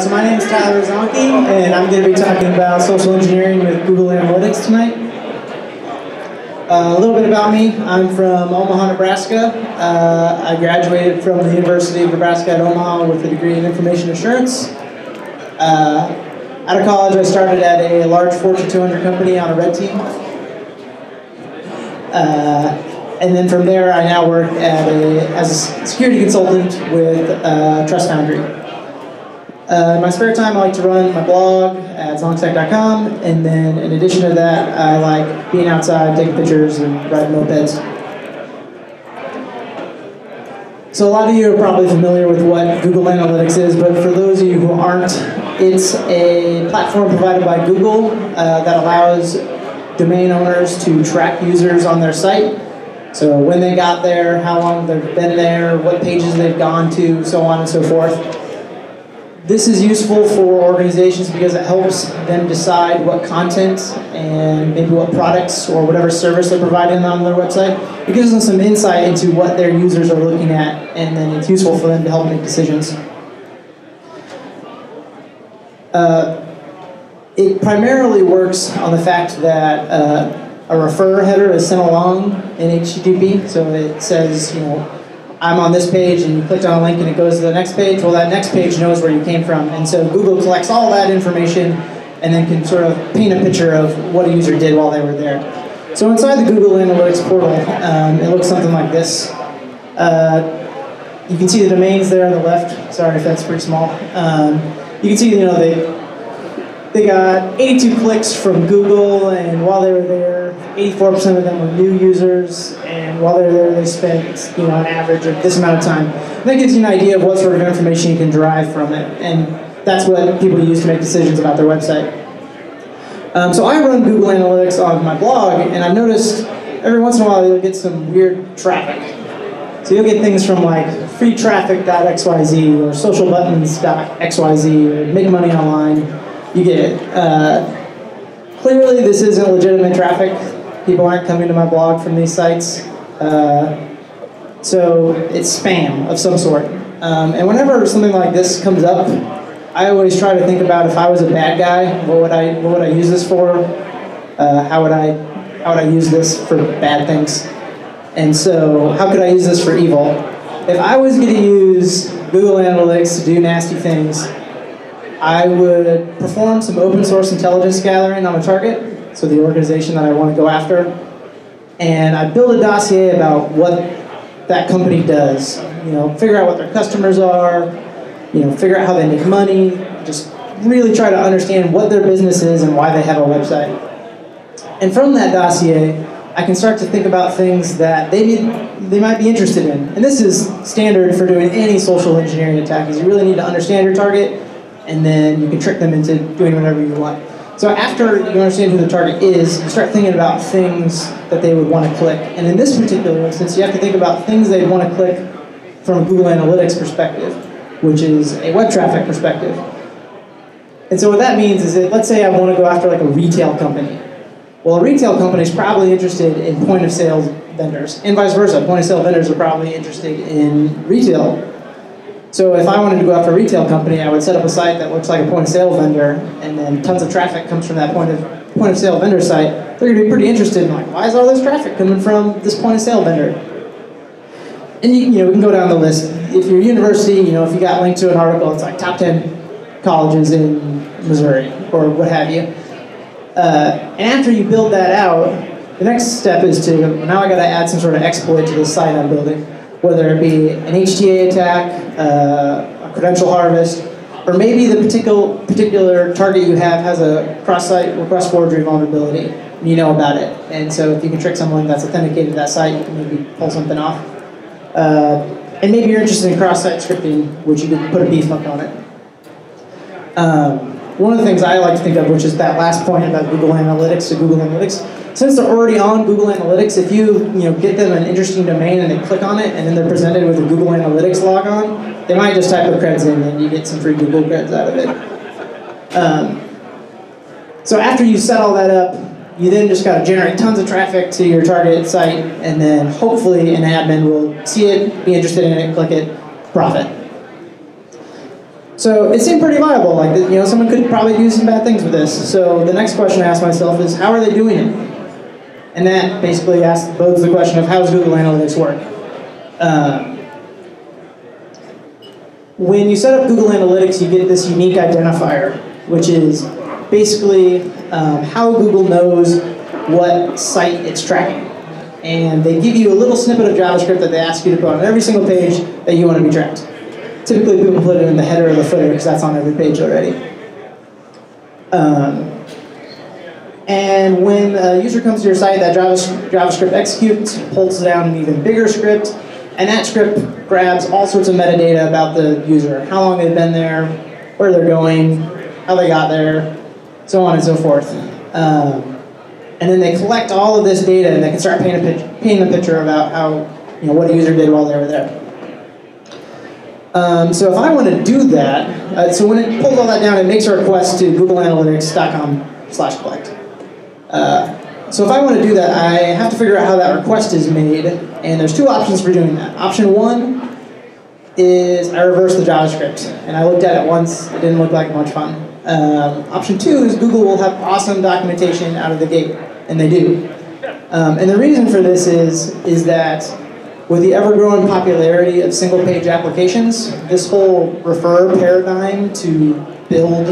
so my name is Tyler Zonke, and I'm going to be talking about social engineering with Google Analytics tonight. Uh, a little bit about me. I'm from Omaha, Nebraska. Uh, I graduated from the University of Nebraska at Omaha with a degree in information assurance. Uh, out of college, I started at a large Fortune 200 company on a red team. Uh, and then from there, I now work at a, as a security consultant with uh, Trust Foundry. Uh, in my spare time, I like to run my blog at zonketech.com, and then in addition to that, I like being outside, taking pictures, and riding mopeds. So a lot of you are probably familiar with what Google Analytics is, but for those of you who aren't, it's a platform provided by Google uh, that allows domain owners to track users on their site so when they got there, how long they've been there, what pages they've gone to, so on and so forth. This is useful for organizations because it helps them decide what content and maybe what products or whatever service they're providing on their website. It gives them some insight into what their users are looking at, and then it's useful for them to help make decisions. Uh, it primarily works on the fact that uh, a refer header is sent along in HTTP. So it says, you know, I'm on this page and you clicked on a link and it goes to the next page. Well, that next page knows where you came from. And so Google collects all that information and then can sort of paint a picture of what a user did while they were there. So inside the Google Analytics portal, um, it looks something like this. Uh, you can see the domains there on the left. Sorry if that's pretty small. Um, you can see, you know, they they got 82 clicks from Google, and while they were there, 84% of them were new users, and while they're there, they spent you know an average of this amount of time. And that gives you an idea of what sort of information you can derive from it, and that's what people use to make decisions about their website. Um, so I run Google Analytics on my blog, and I've noticed every once in a while you'll get some weird traffic. So you'll get things from like freetraffic.xyz or socialbuttons.xyz or make money online you get it. Uh, clearly, this isn't legitimate traffic. People aren't coming to my blog from these sites. Uh, so it's spam of some sort. Um, and whenever something like this comes up, I always try to think about if I was a bad guy, what would I what would I use this for? Uh, how would I how would I use this for bad things? And so, how could I use this for evil? If I was going to use Google Analytics to do nasty things, I would perform some open source intelligence gathering on a target, so the organization that I want to go after, and I build a dossier about what that company does. You know, figure out what their customers are, you know, figure out how they make money, just really try to understand what their business is and why they have a website. And from that dossier, I can start to think about things that they need, they might be interested in. And this is standard for doing any social engineering attack, is you really need to understand your target and then you can trick them into doing whatever you want. So after you understand who the target is, you start thinking about things that they would want to click. And in this particular instance, you have to think about things they'd want to click from a Google Analytics perspective, which is a web traffic perspective. And so what that means is that let's say I want to go after like a retail company. Well, a retail company is probably interested in point of sale vendors, and vice versa. Point of sale vendors are probably interested in retail so if I wanted to go after a retail company, I would set up a site that looks like a point of sale vendor, and then tons of traffic comes from that point of point of sale vendor site. They're going to be pretty interested in like, why is all this traffic coming from this point of sale vendor? And you, you know, we can go down the list. If you're a university, you know, if you got linked to an article, it's like top 10 colleges in Missouri or what have you. Uh, and after you build that out, the next step is to, now I got to add some sort of exploit to the site I'm building whether it be an HTA attack, uh, a credential harvest, or maybe the particular, particular target you have has a cross-site request forgery vulnerability, and you know about it. And so if you can trick someone that's authenticated to that site, you can maybe pull something off. Uh, and maybe you're interested in cross-site scripting, which you could put a beef hook on it. Um, one of the things I like to think of, which is that last point about Google Analytics to Google Analytics, since they're already on Google Analytics, if you you know get them an interesting domain and they click on it and then they're presented with a Google Analytics logon, they might just type their creds in and you get some free Google creds out of it. Um, so after you set all that up, you then just got to generate tons of traffic to your target site, and then hopefully an admin will see it, be interested in it, click it, profit. So it seemed pretty viable. Like you know, someone could probably do some bad things with this. So the next question I asked myself is, how are they doing it? And that basically asks both the question of how does Google Analytics work? Um, when you set up Google Analytics, you get this unique identifier, which is basically um, how Google knows what site it's tracking. And they give you a little snippet of JavaScript that they ask you to put on every single page that you want to be tracked. Typically, people put it in the header or the footer because that's on every page already. Um, and when a user comes to your site, that JavaScript executes, pulls down an even bigger script, and that script grabs all sorts of metadata about the user, how long they've been there, where they're going, how they got there, so on and so forth. Um, and then they collect all of this data and they can start painting a, pitch, painting a picture about how, you know, what a user did while they were there. Um, so if I want to do that, uh, so when it pulls all that down, it makes a request to googleanalytics.com slash collect. Uh, so if I want to do that, I have to figure out how that request is made, and there's two options for doing that. Option one is I reverse the JavaScript, and I looked at it once, it didn't look like much fun. Um, option two is Google will have awesome documentation out of the gate, and they do. Um, and the reason for this is, is that with the ever-growing popularity of single-page applications, this whole refer paradigm to build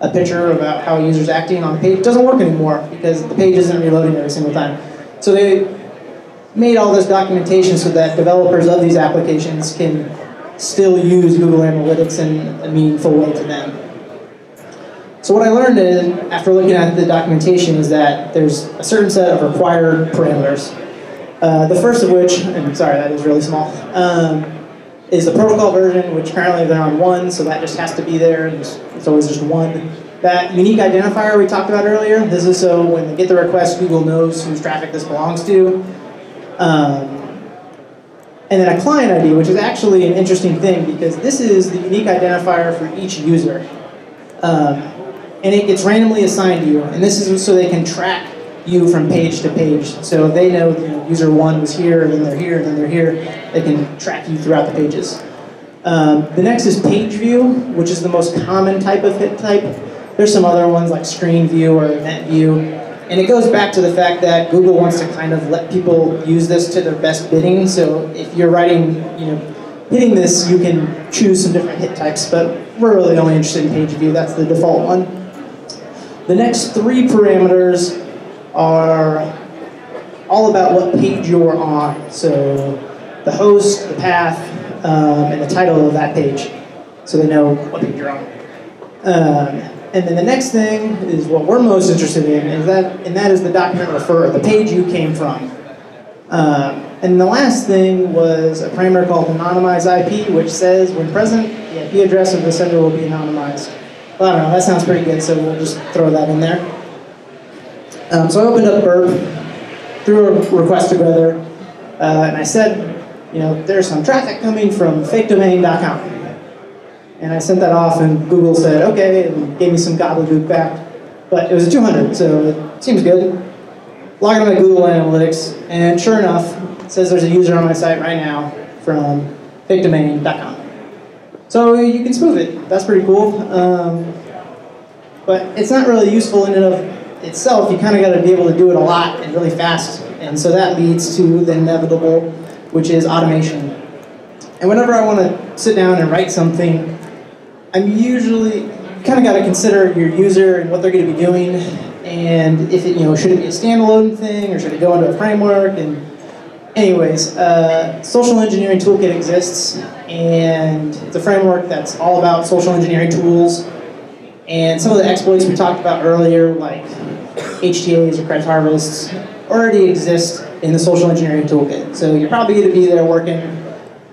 a picture about how a user's acting on the page doesn't work anymore because the page isn't reloading every single time. So they made all this documentation so that developers of these applications can still use Google Analytics in a meaningful way to them. So what I learned is, after looking at the documentation is that there's a certain set of required parameters uh, the first of which, and sorry, that is really small, um, is the protocol version, which currently they're on one, so that just has to be there, and it's always just one. That unique identifier we talked about earlier, this is so when they get the request, Google knows whose traffic this belongs to. Um, and then a client ID, which is actually an interesting thing because this is the unique identifier for each user. Um, and it gets randomly assigned to you, and this is so they can track you from page to page. So they know, you know user one was here, and then they're here, and then they're here, they can track you throughout the pages. Um, the next is page view, which is the most common type of hit type. There's some other ones like screen view or event view. And it goes back to the fact that Google wants to kind of let people use this to their best bidding. So if you're writing, you know, hitting this, you can choose some different hit types, but we're really only interested in page view. That's the default one. The next three parameters are all about what page you're on. So the host, the path, um, and the title of that page. So they know what page you're on. Um, and then the next thing is what we're most interested in, is that, and that is the document refer, the page you came from. Um, and the last thing was a parameter called anonymize IP, which says when present, the IP address of the sender will be anonymized. Well, I don't know, that sounds pretty good, so we'll just throw that in there. Um, so I opened up Burp, threw a request together, uh, and I said, you know, there's some traffic coming from fakedomain.com. And I sent that off, and Google said, okay, and gave me some gobbledygook back. But it was a 200, so it seems good. Log into my Google Analytics, and sure enough, it says there's a user on my site right now from fakedomain.com. So you can spoof it. That's pretty cool. Um, but it's not really useful in and of itself, you kind of got to be able to do it a lot and really fast. And so that leads to the inevitable, which is automation. And whenever I want to sit down and write something, I'm usually kind of got to consider your user and what they're going to be doing, and if it, you know, should it be a standalone thing or should it go into a framework? And anyways, uh, Social Engineering Toolkit exists, and it's a framework that's all about social engineering tools. And some of the exploits we talked about earlier, like HTAs or credit harvests already exist in the social engineering toolkit. So you're probably going to be there working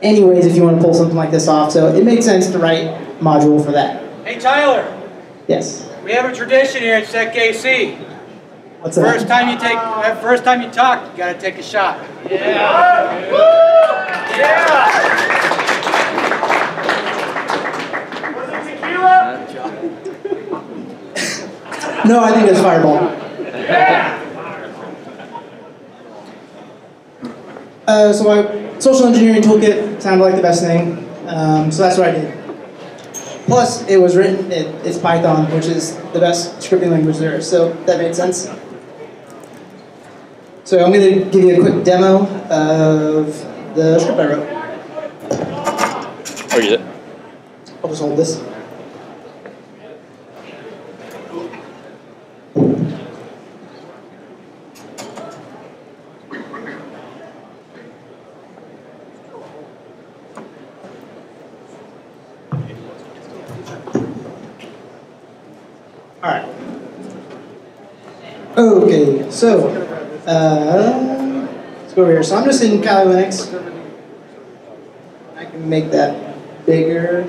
anyways if you want to pull something like this off. So it makes sense to write module for that. Hey Tyler. Yes. We have a tradition here at SecKC. What's that? First time you take, uh, first time you talk, you gotta take a shot. Yeah. Yeah. Was it tequila? No, I think it's Fireball. Uh, so my social engineering toolkit sounded like the best thing, um, so that's what I did. plus, it was written, it, it's Python, which is the best scripting language there, so that made sense. So I'm going to give you a quick demo of the script I wrote. Or is it? I'll just hold this. Okay, so uh, let's go over here. So I'm just in Kali Linux. I can make that bigger.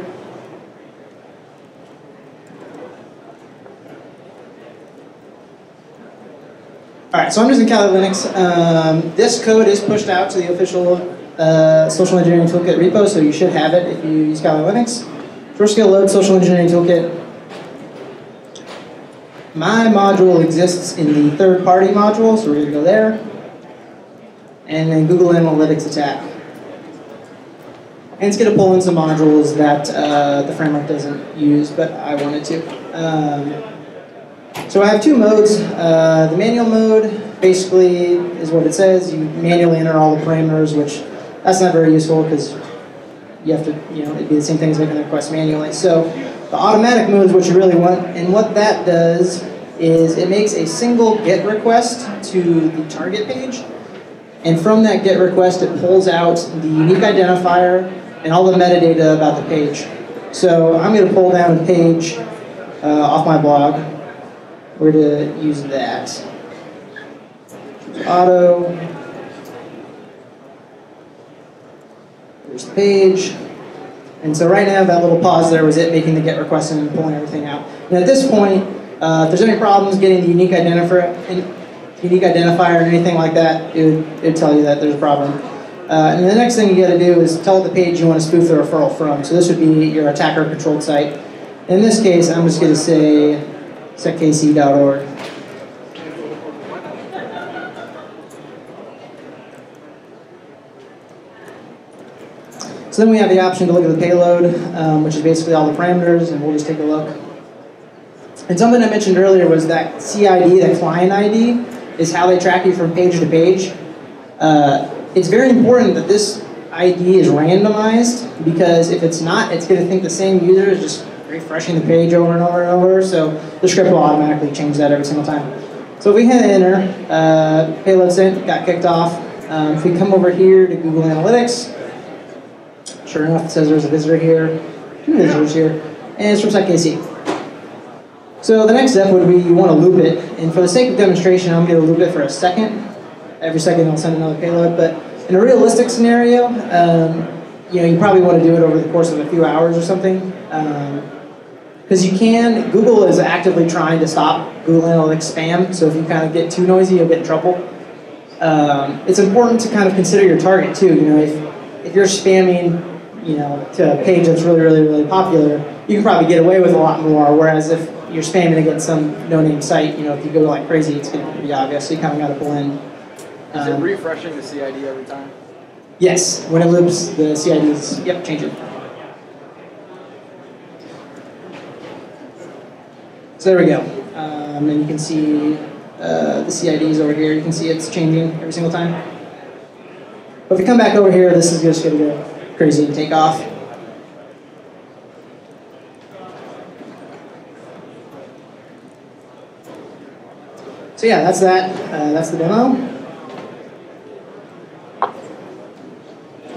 All right, so I'm using Kali Linux. Um, this code is pushed out to the official uh, Social Engineering Toolkit repo, so you should have it if you use Kali Linux. First scale load Social Engineering Toolkit. My module exists in the third-party module, so we're going to go there. And then Google Analytics attack. And it's going to pull in some modules that uh, the framework doesn't use, but I wanted to. Um, so I have two modes. Uh, the manual mode basically is what it says. You manually enter all the parameters, which that's not very useful because you have to, you know, it'd be the same thing as making the request manually. So the automatic mode is what you really want, and what that does is it makes a single GET request to the target page, and from that GET request it pulls out the unique identifier and all the metadata about the page. So I'm going to pull down a page uh, off my blog. We're to use that. Auto. There's the page. And so right now, that little pause there was it making the GET request and pulling everything out. And at this point, uh, if there's any problems getting the unique identifier, unique identifier or anything like that, it would, it would tell you that there's a problem. Uh, and the next thing you got to do is tell the page you want to spoof the referral from. So this would be your attacker-controlled site. In this case, I'm just going to say setkc.org. So then we have the option to look at the payload, um, which is basically all the parameters, and we'll just take a look. And something I mentioned earlier was that CID, the client ID, is how they track you from page to page. Uh, it's very important that this ID is randomized because if it's not, it's going to think the same user is just refreshing the page over and over and over. So the script will automatically change that every single time. So if we hit enter, uh, payload sent got kicked off. Um, if we come over here to Google Analytics, sure enough, it says there's a visitor here, two visitors here, and it's from SetKC. So the next step would be you want to loop it, and for the sake of demonstration, I'm going to loop it for a second. Every second I'll send another payload, but in a realistic scenario, um, you know, you probably want to do it over the course of a few hours or something. Because um, you can, Google is actively trying to stop Google Analytics spam, so if you kind of get too noisy, you'll get in trouble. Um, it's important to kind of consider your target too. You know, if, if you're spamming, you know, to a page that's really, really, really popular, you can probably get away with a lot more, whereas if you're spamming against some no-name site, you know, if you go like crazy, it's going to be obvious, so you kind of got to blend. Is it refreshing the CID every time? Yes, when it loops, the CID is, yep, change it. So there we go. Um, and you can see uh, the CIDs over here. You can see it's changing every single time. But if we come back over here, this is just going to go crazy takeoff. So yeah, that's that. Uh, that's the demo.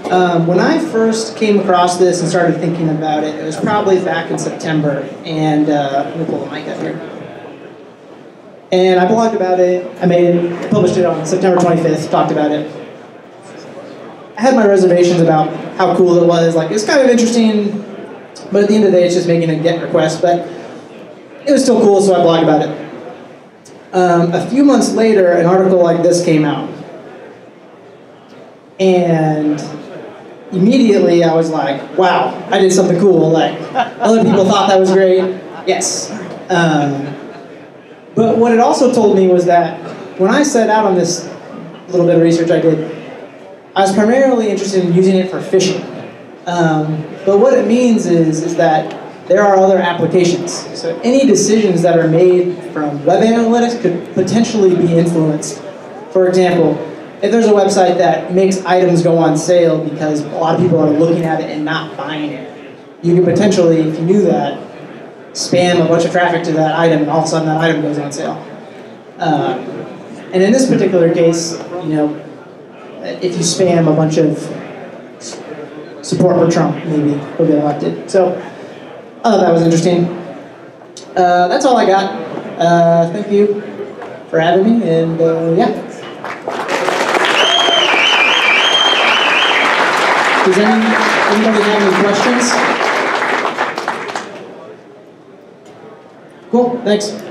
Um, when I first came across this and started thinking about it, it was probably back in September. And uh, let me pull the mic up here. And I blogged about it. I made, published it on September 25th. Talked about it. I had my reservations about how cool it was. Like it's kind of interesting, but at the end of the day, it's just making a GET request. But it was still cool, so I blogged about it. Um, a few months later, an article like this came out. And immediately I was like, wow, I did something cool. Like, other people thought that was great. Yes. Um, but what it also told me was that when I set out on this little bit of research I did, I was primarily interested in using it for phishing. Um, but what it means is, is that there are other applications. So any decisions that are made from web analytics could potentially be influenced. For example, if there's a website that makes items go on sale because a lot of people are looking at it and not buying it, you could potentially, if you knew that, spam a bunch of traffic to that item and all of a sudden that item goes on sale. Um, and in this particular case, you know, if you spam a bunch of support for Trump, maybe he'll get elected. So I thought that was interesting. Uh, that's all I got. Uh, thank you for having me, and uh, yeah. Does any, anybody have any questions? Cool, thanks.